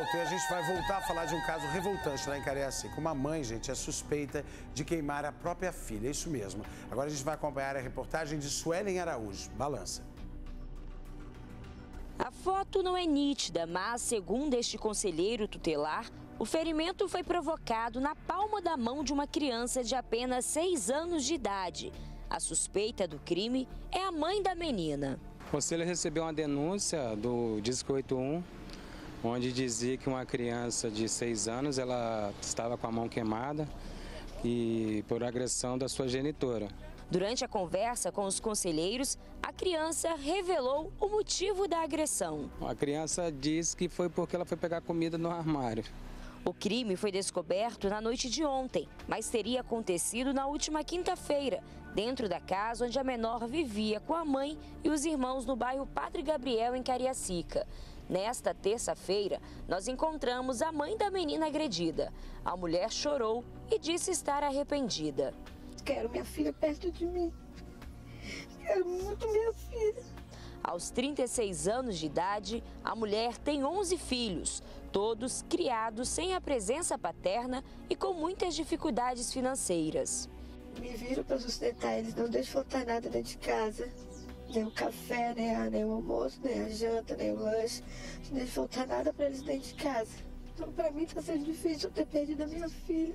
volta e a gente vai voltar a falar de um caso revoltante lá em Cariacica. Uma mãe, gente, é suspeita de queimar a própria filha, é isso mesmo. Agora a gente vai acompanhar a reportagem de Suelen Araújo. Balança. A foto não é nítida, mas, segundo este conselheiro tutelar, o ferimento foi provocado na palma da mão de uma criança de apenas 6 anos de idade. A suspeita do crime é a mãe da menina. O conselho recebeu uma denúncia do Disco 81 onde dizia que uma criança de seis anos ela estava com a mão queimada e por agressão da sua genitora. Durante a conversa com os conselheiros, a criança revelou o motivo da agressão. A criança disse que foi porque ela foi pegar comida no armário. O crime foi descoberto na noite de ontem, mas teria acontecido na última quinta-feira, dentro da casa onde a menor vivia com a mãe e os irmãos no bairro Padre Gabriel, em Cariacica. Nesta terça-feira, nós encontramos a mãe da menina agredida. A mulher chorou e disse estar arrependida. Quero minha filha perto de mim. Quero muito minha filha. Aos 36 anos de idade, a mulher tem 11 filhos, todos criados sem a presença paterna e com muitas dificuldades financeiras. Me viram para sustentar eles, não deixo faltar nada dentro de casa nem o café, nem, a, nem o almoço, nem a janta, nem o lanche. Não deixa faltar nada para eles dentro de casa. Então, para mim, está sendo difícil eu ter perdido a minha filha.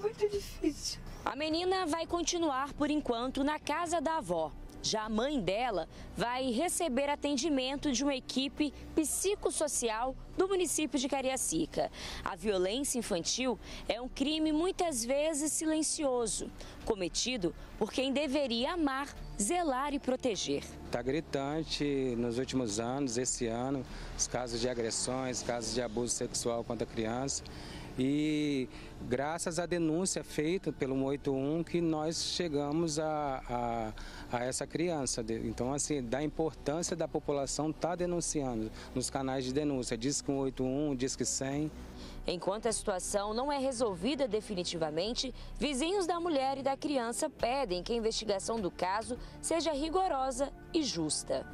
Muito difícil. A menina vai continuar, por enquanto, na casa da avó. Já a mãe dela vai receber atendimento de uma equipe psicossocial do município de Cariacica. A violência infantil é um crime muitas vezes silencioso, cometido por quem deveria amar, zelar e proteger. Está gritante nos últimos anos, esse ano, os casos de agressões, casos de abuso sexual contra criança e graças à denúncia feita pelo 181 que nós chegamos a, a, a essa criança. Então, assim, da importância da população estar tá denunciando nos canais de denúncia, diz que 181, diz que 100. Enquanto a situação não é resolvida definitivamente, vizinhos da mulher e da criança pedem que a investigação do caso seja rigorosa e justa.